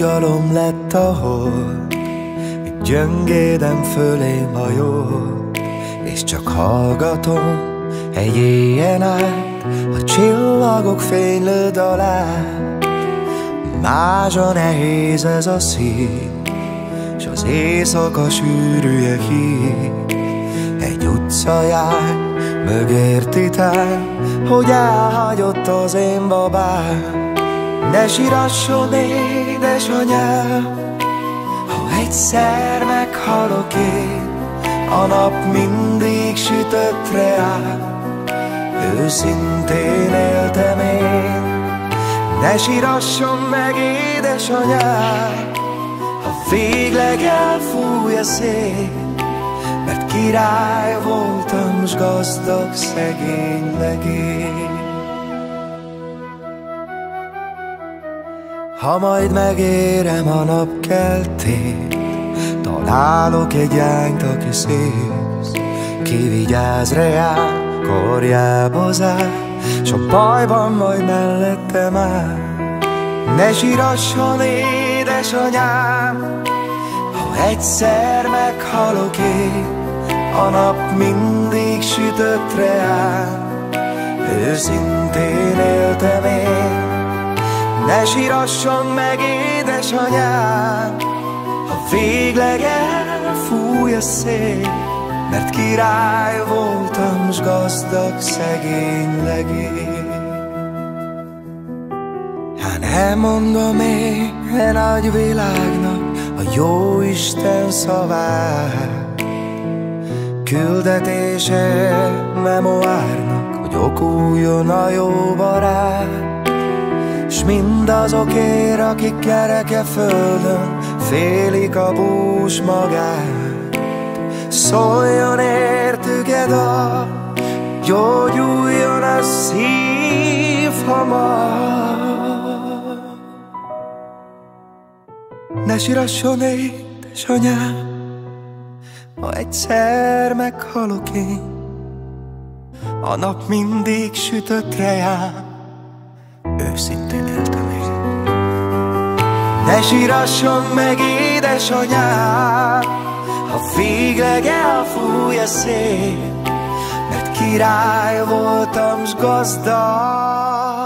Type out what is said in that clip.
angyalom lett a hold Itt gyöngéden fölém hajol És csak hallgatom egy éjjel át A csillagok fénylő dalát Mázsa nehéz ez a szív S az éjszaka sűrűje hív Egy utca jár, mögért Hogy elhagyott az én babám. Ne sírasson édesanyám, ha egyszer meghalok én, a nap mindig sütöttre áll, őszintén éltem én. Ne sírasson meg édesanyám, ha végleg elfúj a szél, mert király voltam, s gazdag szegény legény. Ha majd megérem a napkeltét Találok egy jányt, aki szész Ki vigyáz reál, korjába zár S a bajban majd mellettem áll Ne sírasson édesanyám Ha egyszer meghalok én A nap mindig sütöttre áll. Őszintén éltem én ne sírasson meg édesanyám, ha végleg elfúj a szél, mert király voltam, s gazdag szegény legény. Hát mondom én e nagy világnak a jó Isten szavát, küldetése memoárnak, hogy okuljon a jó barát. Mindazokért, akik kereke földön Félik a bús magát. Szóljon értük a Gyógyuljon a szív hamar. Ne sírasson édesanyám Ha egyszer meghalok én. A nap mindig sütöttre jár őszintén éltem én. Ne sírasson meg édesanyám, ha végleg elfúj a szél, mert király voltam, s gazdag.